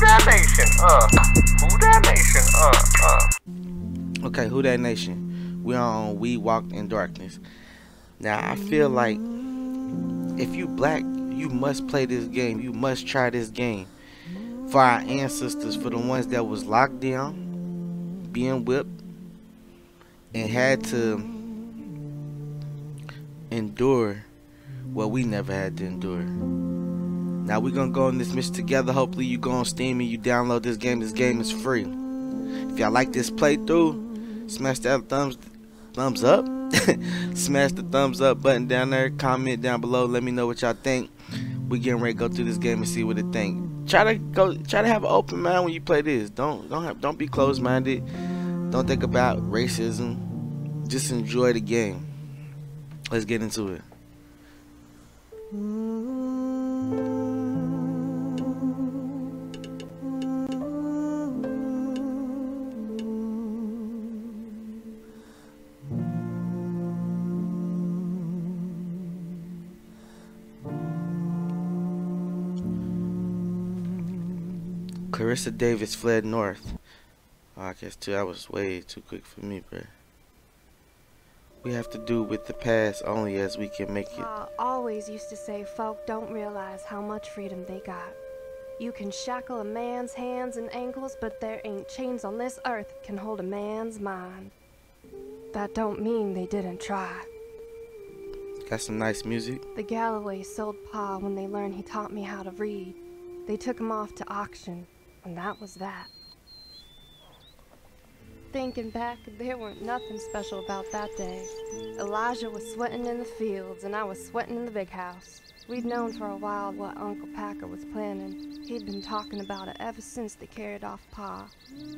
that nation? Uh, who that nation? Uh, uh. Okay, who that nation? We on We Walked in Darkness. Now I feel like if you black, you must play this game. You must try this game. For our ancestors, for the ones that was locked down, being whipped, and had to endure what we never had to endure. Now we're gonna go on this mission together. Hopefully you go on Steam and you download this game. This game is free. If y'all like this playthrough, smash that thumbs thumbs up. smash the thumbs up button down there. Comment down below. Let me know what y'all think. We getting ready to go through this game and see what it think. Try to go. Try to have an open mind when you play this. Don't don't have don't be closed minded. Don't think about racism. Just enjoy the game. Let's get into it. Clarissa Davis fled north. Oh, I guess too, that was way too quick for me, but we have to do with the past only as we can make it. Pa always used to say folk don't realize how much freedom they got. You can shackle a man's hands and ankles, but there ain't chains on this earth can hold a man's mind. That don't mean they didn't try. Got some nice music. The Galloways sold Pa when they learned he taught me how to read. They took him off to auction, and that was that. Thinking back, there weren't nothing special about that day. Elijah was sweating in the fields, and I was sweating in the big house. We'd known for a while what Uncle Packer was planning. He'd been talking about it ever since they carried off Pa.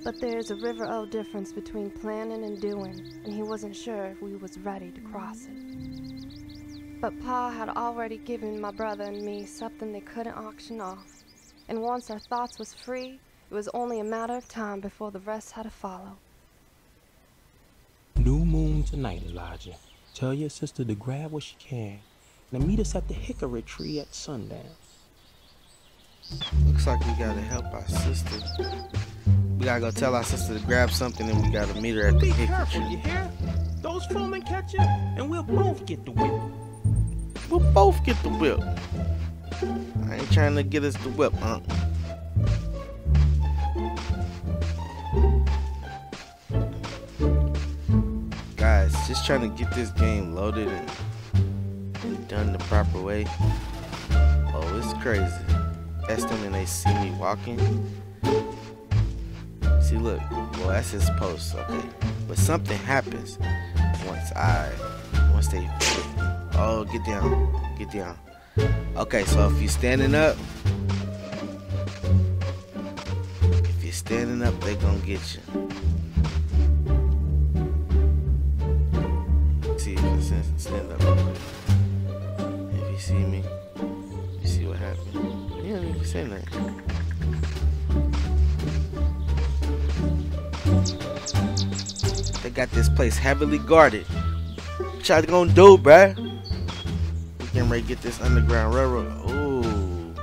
But there's a river of difference between planning and doing, and he wasn't sure if we was ready to cross it. But Pa had already given my brother and me something they couldn't auction off. And once our thoughts was free, it was only a matter of time before the rest had to follow. New moon tonight, Elijah. Tell your sister to grab what she can and meet us at the hickory tree at sundown. Looks like we gotta help our sister. We gotta go tell our sister to grab something and we gotta meet her at the Be hickory careful, you hear? Those foremen catch you, and we'll both get the whip. We'll both get the whip. I ain't trying to get us the whip, huh? Guys, just trying to get this game loaded and, done the proper way. Oh, it's crazy. That's them and they see me walking. See, look. Well, that's his post. Okay. But something happens once I, once they, oh, get down, get down. Okay, so if you're standing up, if you're standing up, they gonna get you. See if you stand, stand up. If you see me, you see what happened. You don't even say nothing. They got this place heavily guarded. What y'all gonna do, bruh? Getting ready to get this underground railroad. Ooh.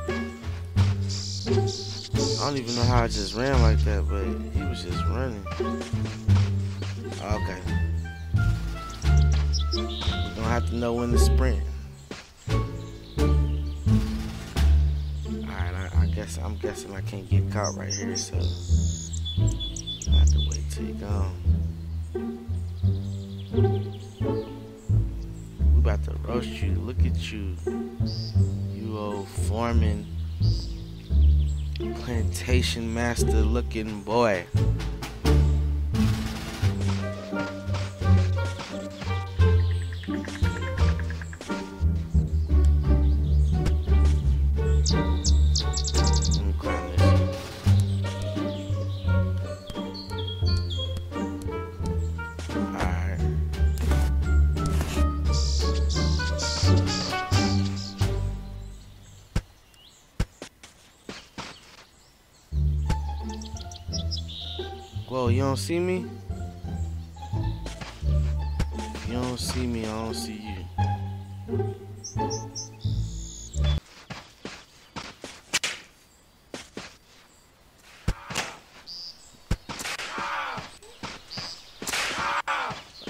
I don't even know how I just ran like that, but he was just running. Okay. Gonna have to know when to sprint. Alright, I, I guess I'm guessing I can't get caught right here, so I have to wait till you gone. About to roast you. Look at you. You old foreman. Plantation master looking boy. don't see me, if you don't see me, I don't see you.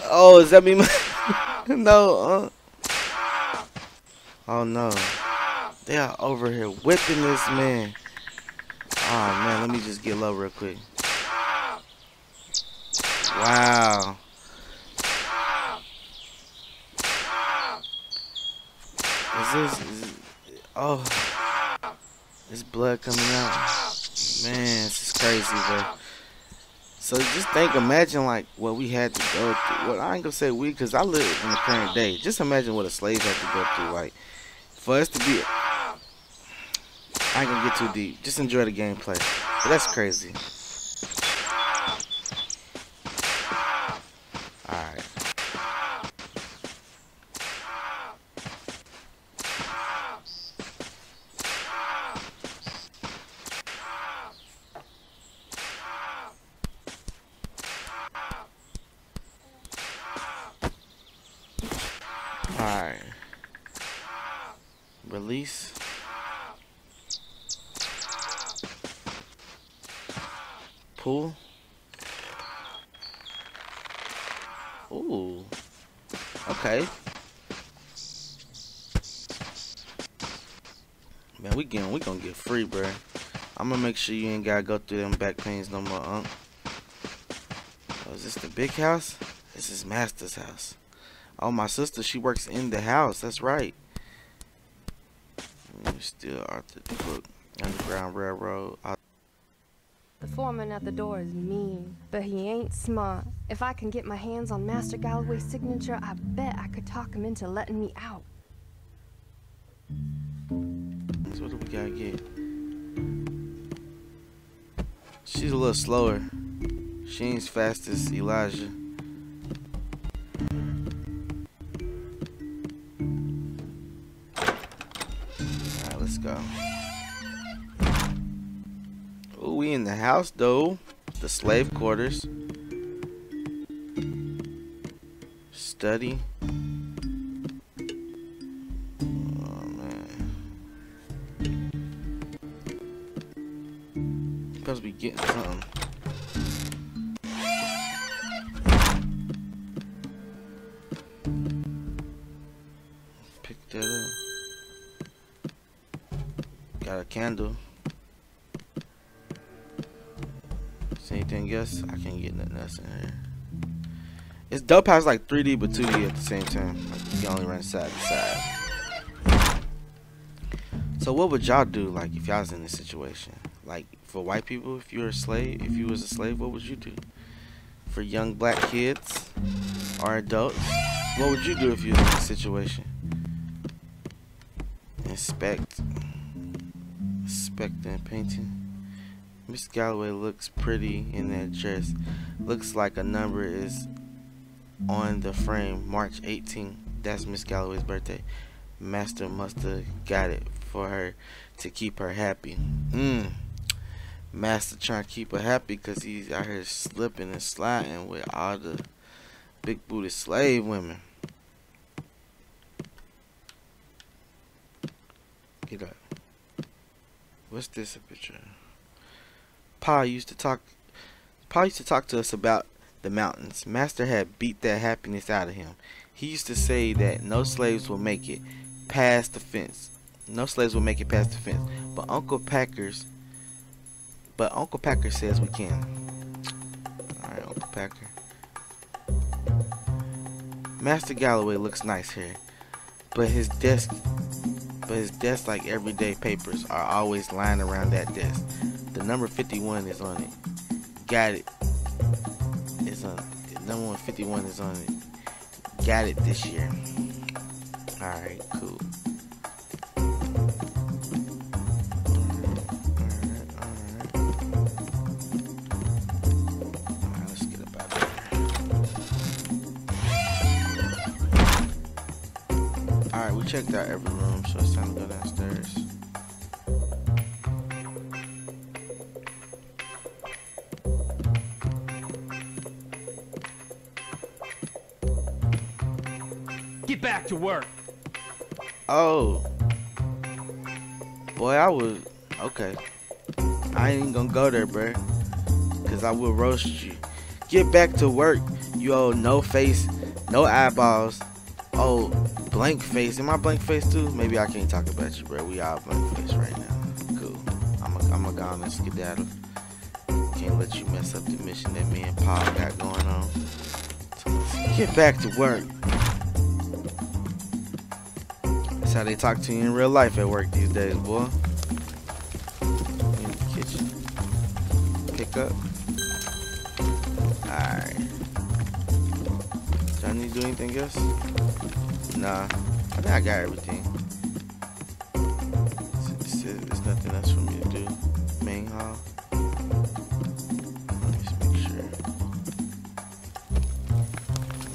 Oh, is that me? no. Uh. Oh no. They are over here whipping this man. Oh man, let me just get low real quick. Wow. Is this, is oh this blood coming out? Man, this is crazy, bro. So just think, imagine like what we had to go through. Well, I ain't gonna say we, cause I live in the current day. Just imagine what a slave had to go through. Like for us to be, I ain't gonna get too deep. Just enjoy the gameplay. But that's crazy. Alright. Alright. Release. Pull. Ooh. Okay. Man, we getting we gonna get free, bruh. I'm gonna make sure you ain't gotta go through them back pains no more, Unc. Oh, is this the big house? This is Master's house. Oh, my sister, she works in the house. That's right. Still Arthur book. Underground Railroad. Foreman at the door is mean, but he ain't smart. If I can get my hands on Master Galloway's signature, I bet I could talk him into letting me out. So what do we gotta get? She's a little slower. She ain't as fast as Elijah. House though. The slave quarters. Study. Oh. Supposed to be getting something. Pick that up. Got a candle. Else? I can't get nothing else in here. It's dope it's like 3D but 2D at the same time. Like you can only run side to side. So what would y'all do like if y'all was in this situation? Like for white people, if you were a slave, if you was a slave, what would you do? For young black kids or adults, what would you do if you was in this situation? Inspect, inspecting painting. Miss Galloway looks pretty in that dress. Looks like a number is on the frame. March 18. That's Miss Galloway's birthday. Master must have got it for her to keep her happy. Mm. Master trying to keep her happy because he's out here slipping and sliding with all the big booty slave women. Get up. What's this a picture? Pa used to talk. Pa used to talk to us about the mountains. Master had beat that happiness out of him. He used to say that no slaves will make it past the fence. No slaves will make it past the fence. But Uncle Packers but Uncle Packer says we can. Alright, Uncle Packer. Master Galloway looks nice here. But his desk but his desk like everyday papers are always lying around that desk. The number 51 is on it. Got it. It's on number 151 is on it. Got it this year. Alright, cool. Checked out every room, so it's time to go downstairs. Get back to work. Oh. Boy, I would. Okay. I ain't gonna go there, bruh. Cause I will roast you. Get back to work, you old no face No eyeballs. Oh, blank face. Am I blank face too? Maybe I can't talk about you, bro. We all blank face right now. Cool. I'm a, I'm a go on and skedaddle. Can't let you mess up the mission that me and Paul got going on. So get back to work. That's how they talk to you in real life at work these days, boy. In the kitchen. Pick up. Need to do anything else? Nah. I think I got everything. There's nothing else for me to do. Main hall. Let me make sure.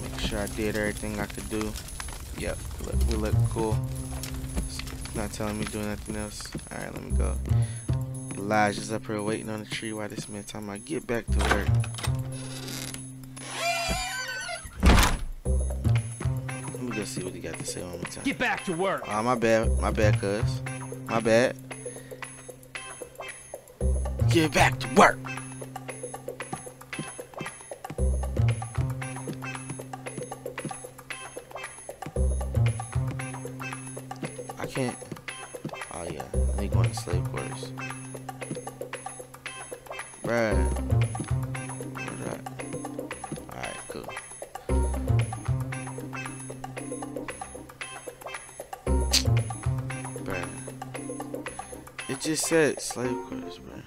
Make sure I did everything I could do. Yep, look, we look cool. It's not telling me to do nothing else. Alright, let me go. Elijah's up here waiting on the tree while this man talking about get back to work. Got to say one more time. Get back to work. Oh, my bad. My bad, cuz. My bad. Get back to work. I can't. Oh, yeah. I need going to slave quarters. Bruh. Just said slave quarters, bruh.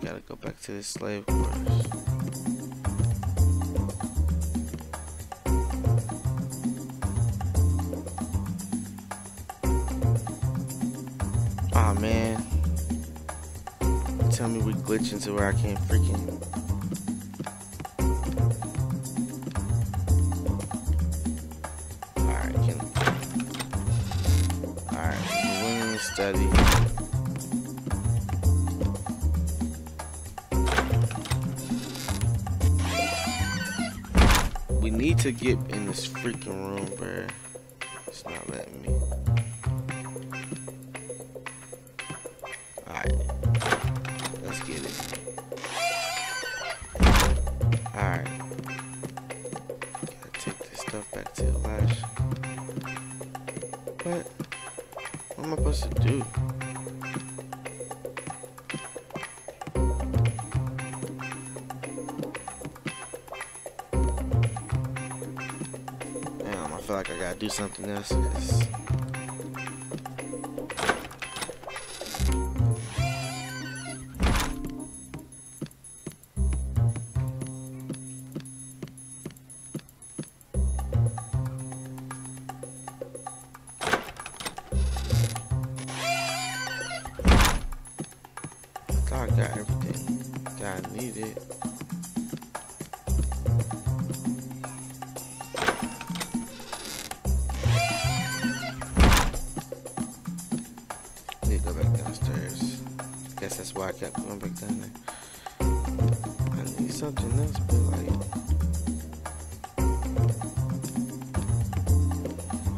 Gotta go back to the slave quarters. Aw man. Tell me we glitching to where I can't freaking. To get in this freaking room, bruh. It's not letting me. Alright. Let's get it. Alright. Gotta take this stuff back to Elijah. What? What am I supposed to do? Do something else. I going back down there. I need something else, but like.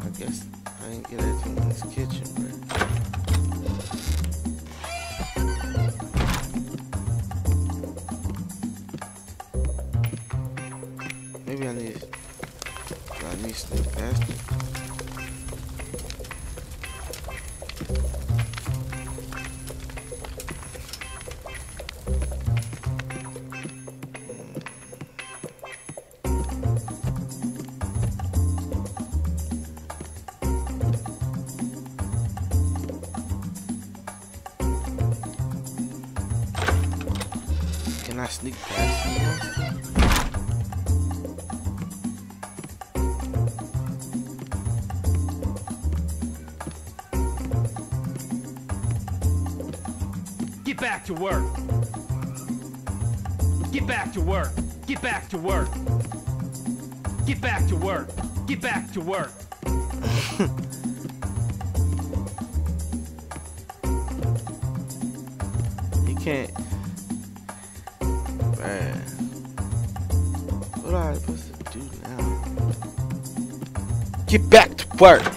I guess I didn't get everything in this kitchen, bro. To work. Get back to work. Get back to work. Get back to work. Get back to work. You can't. Man. What am I supposed to do now? Get back to work!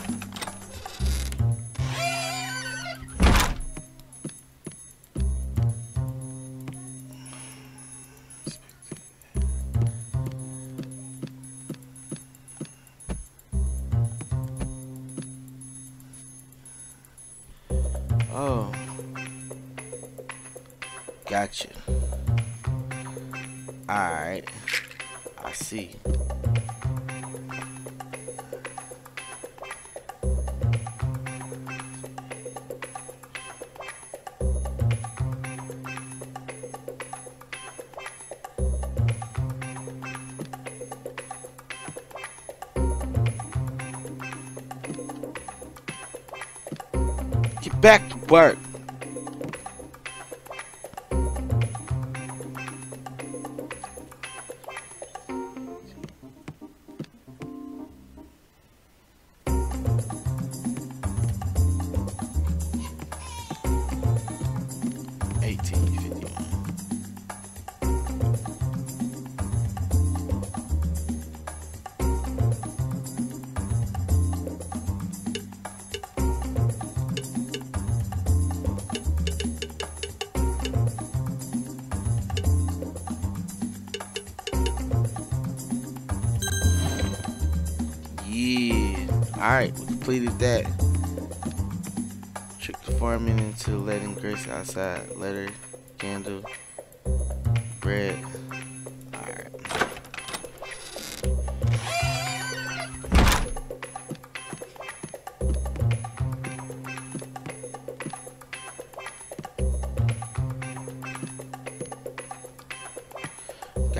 Back to work.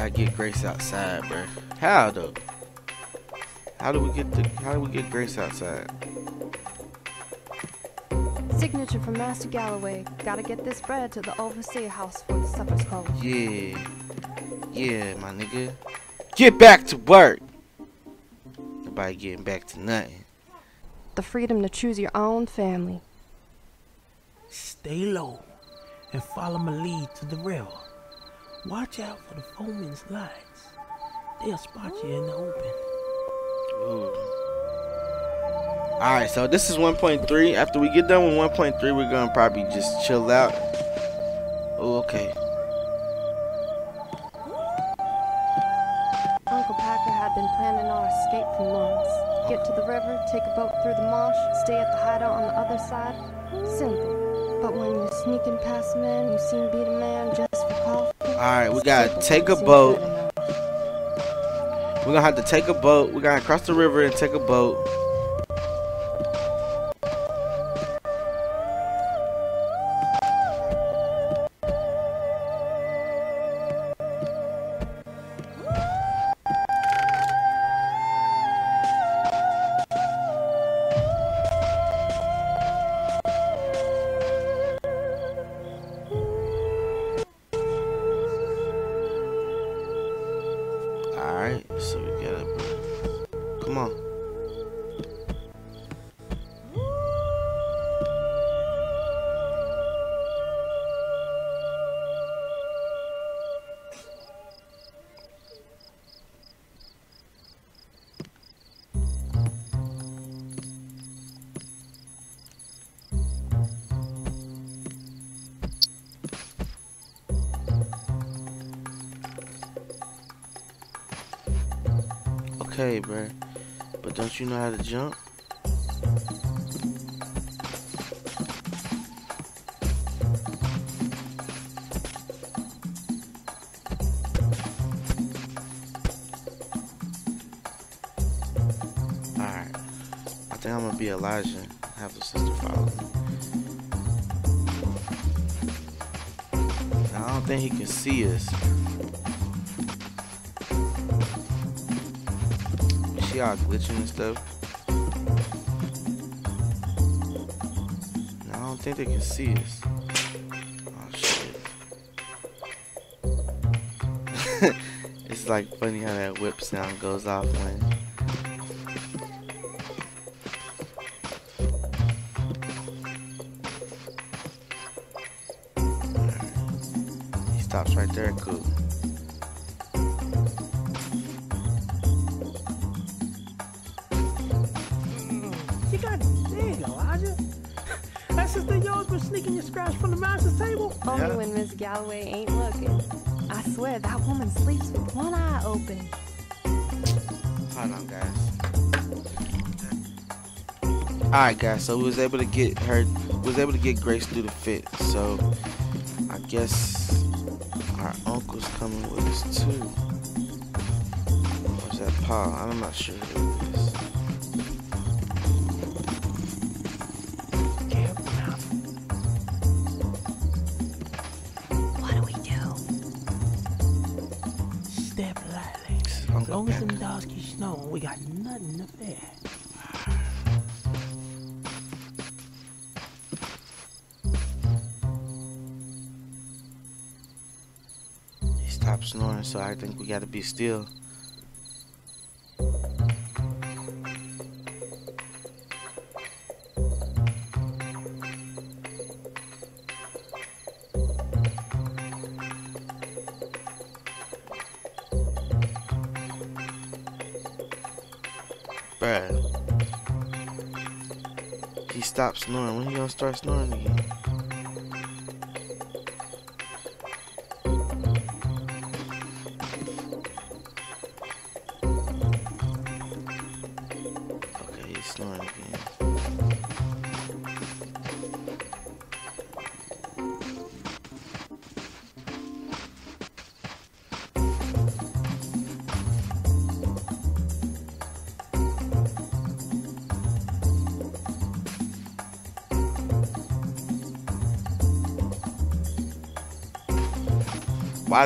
Gotta get Grace outside, bro. How though? How do we get the how do we get Grace outside? Signature from Master Galloway. Gotta get this bread to the overseer house for the supper's cold. Yeah. Yeah, my nigga. Get back to work. Nobody getting back to nothing. The freedom to choose your own family. Stay low and follow my lead to the river. Watch out for the foreman's lights. They'll spot you in the open. Alright, so this is 1.3. After we get done with 1.3, we're gonna probably just chill out. Oh, okay. Uncle Packer had been planning our escape for months. Get to the river, take a boat through the marsh, stay at the hideout on the other side. Simple. But when you're sneaking past men, you seem to be the man just for coffee. Alright, we gotta take a boat. We're gonna have to take a boat. We're gonna cross the river and take a boat. Okay, bruh. But don't you know how to jump? Alright. I think I'm gonna be Elijah. I have the sister follow me. I don't think he can see us. See how glitching and stuff? No, I don't think they can see us. Oh shit. it's like funny how that whip sound goes off when he stops right there, cool. You got dang, Elijah. That sister yours been sneaking your scraps from the master's table? Only Yeah. when Miss Galloway ain't looking. I swear that woman sleeps with one eye open. Hold on, guys. Alright, guys. So we was able to get her. Was able to get Grace through the fit. So I guess Our uncle's coming with us too. Where's that Paul? I'm not sure Stopped snoring, so I think we gotta be still. Bruh. He stopped snoring. When he gonna start snoring again?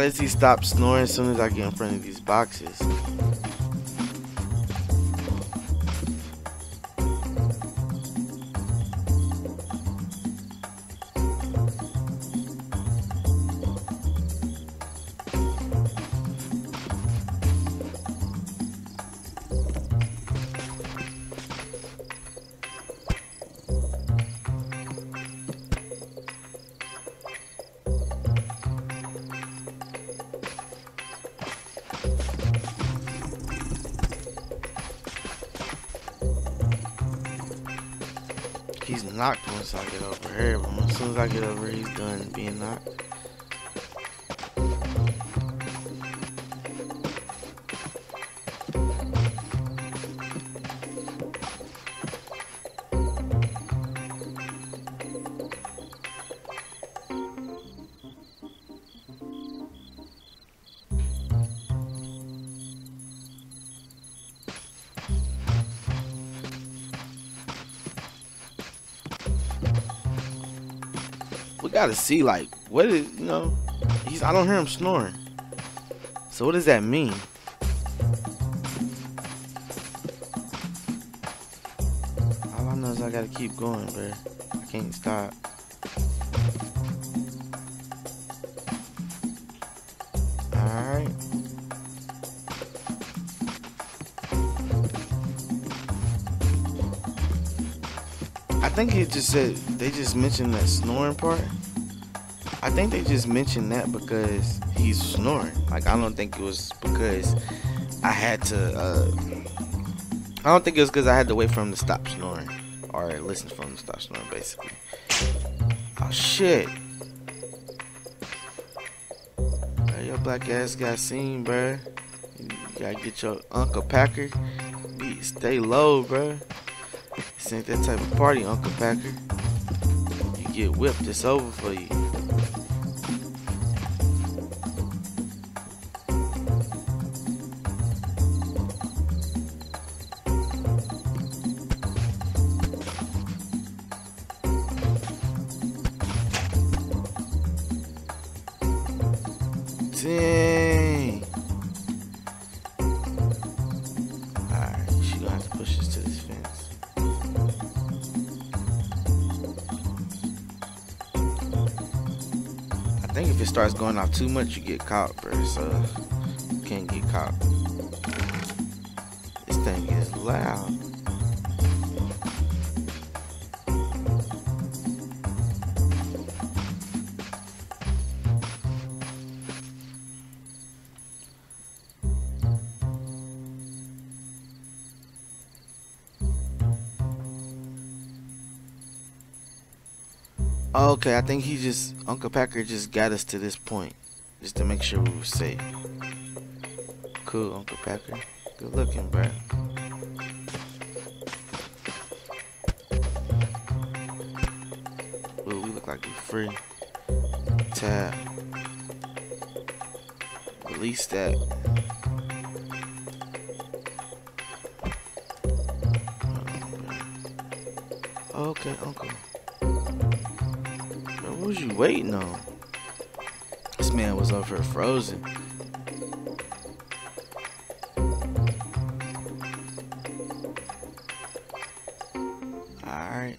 He stop snoring as soon as I get in front of these boxes? As I get over he's done being knocked. Gotta see, like, what is, you know, he's, I don't hear him snoring. So what does that mean? All I know is I gotta keep going, bro. I can't stop. Think it just said they just mentioned that snoring part. I think they just mentioned that because he's snoring. Like I don't think it was because I had to. Uh, I don't think it was because I had to wait for him to stop snoring or listen for him to stop snoring, basically. Oh shit! Hey, your black ass got seen, bruh. You gotta get your Uncle Packer. Stay low, bruh. This ain't that type of party, Uncle Packer. You get whipped, it's over for you. Off too much, you get caught, bro. So you can't get caught. This thing is loud. Oh, okay, I think he just Uncle Packer just got us to this point, just to make sure we were safe. Cool, Uncle Packer. Good looking, bro. Ooh, we look like we free. Tab. Release that. Okay, uncle. You waiting on? This man was over here frozen. Alright.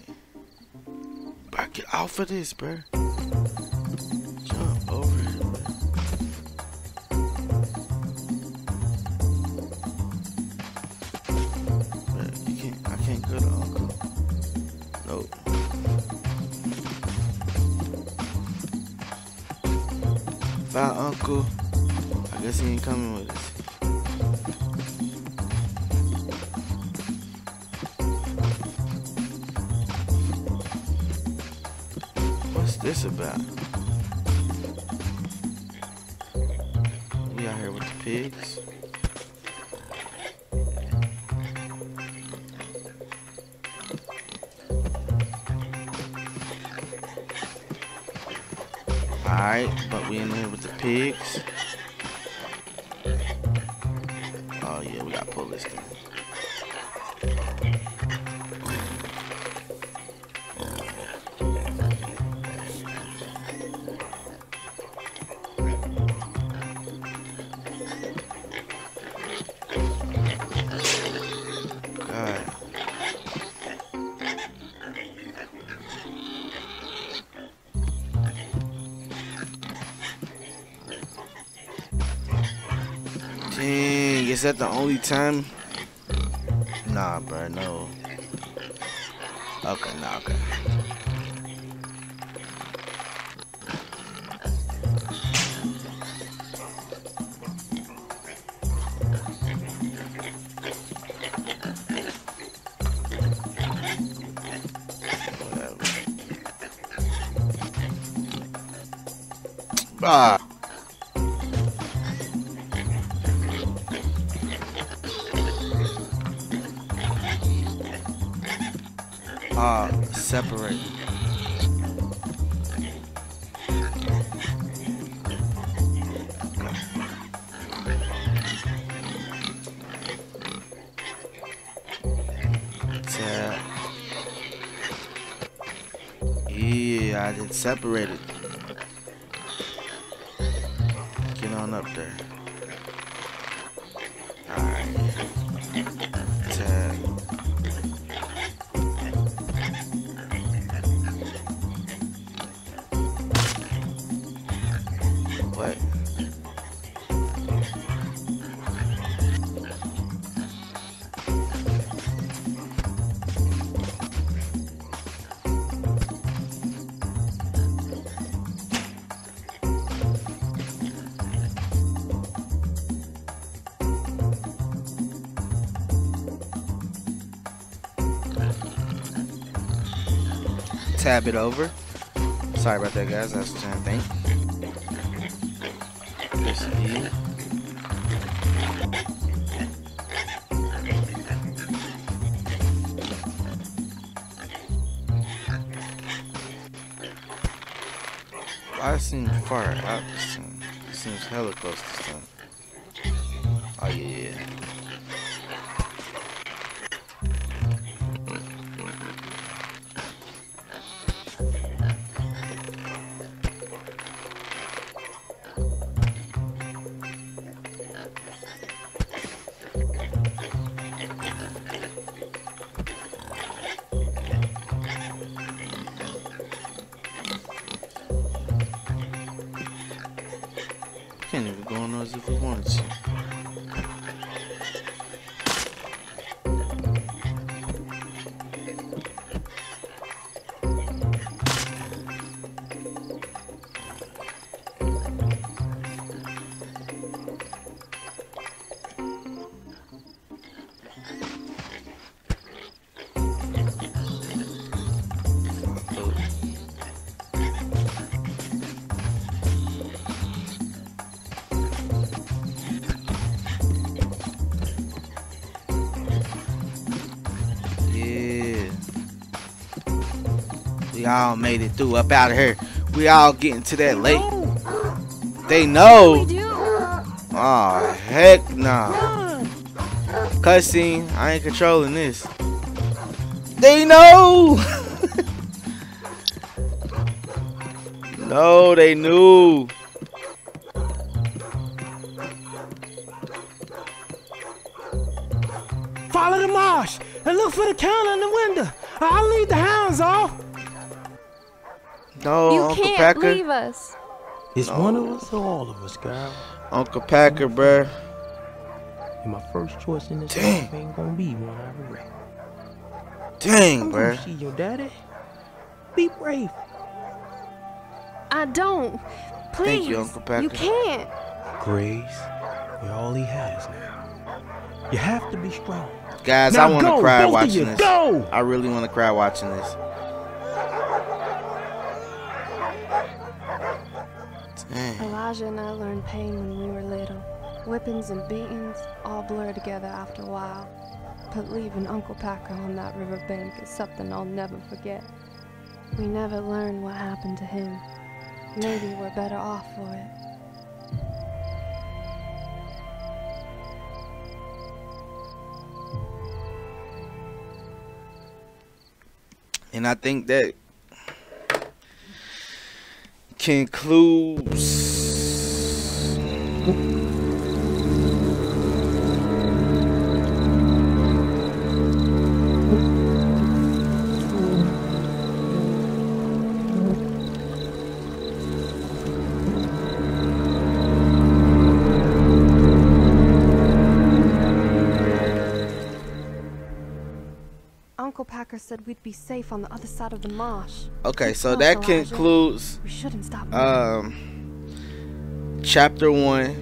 Bro, get off of this, bro. Bye, Uncle. I guess he ain't coming with us. What's this about? We out here with the pigs. Alright, but we in here with pigs. Is that the only time? Nah, bro, no. Okay, nah, okay. Whatever. Ah. Yeah, I did separate it. Get on up there. Alright. Tab it over. Sorry about that, guys. I was trying to think. E. Why it seems far out? Seems hella close We all made it through up out of here. We all getting to that lake. They know. Oh heck nah. Cussing. I ain't controlling this. They know. no, they knew. Follow the marsh and look for the counter in the window. I'll lead the hounds off. No, you Uncle can't Packer. leave us. It's one of us or all of us, girl. Uncle Packer, bruh. And my first choice in this Dang. life ain't gonna be one I regret. Dang, I'm gonna bruh. see your daddy. Be brave. I don't. Please. Thank you, Uncle Packer. You can't. Grace, you're all he has now. You have to be strong. Guys, now I want to cry watching this. Go! I really want to cry watching this. Dang. Elijah and I learned pain when we were little. Whippings and beatings all blur together after a while. But leaving Uncle Packer on that riverbank is something I'll never forget. We never learned what happened to him. Maybe we're better off for it. And I think that concludes. Said we'd be safe on the other side of the marsh. Okay, so that concludes We shouldn't stop. um chapter one.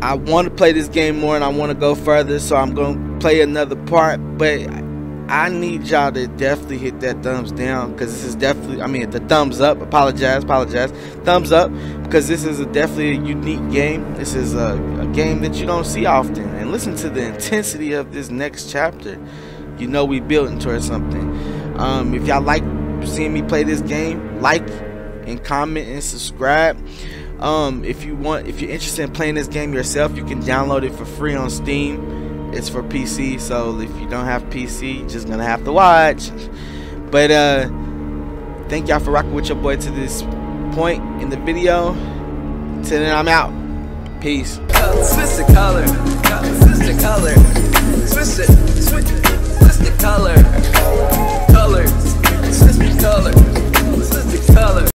I want to play this game more and I want to go further, so I'm gonna play another part. But I need y'all to definitely hit that thumbs down because this is definitely, I mean, the thumbs up. Apologize, apologize. Thumbs up because this is a definitely a unique game. This is a, a game that you don't see often. And listen to the intensity of this next chapter. You know we building towards something. Um, if y'all like seeing me play this game, like and comment and subscribe. Um, if you want, if you're interested in playing this game yourself, you can download it for free on Steam. It's for PC, so if you don't have PC, you're just gonna have to watch. But uh, thank y'all for rocking with your boy to this point in the video. Till then, I'm out. Peace. Switch the color, switch the color, switch it, switch, is the color. Colors. This the color. This the color.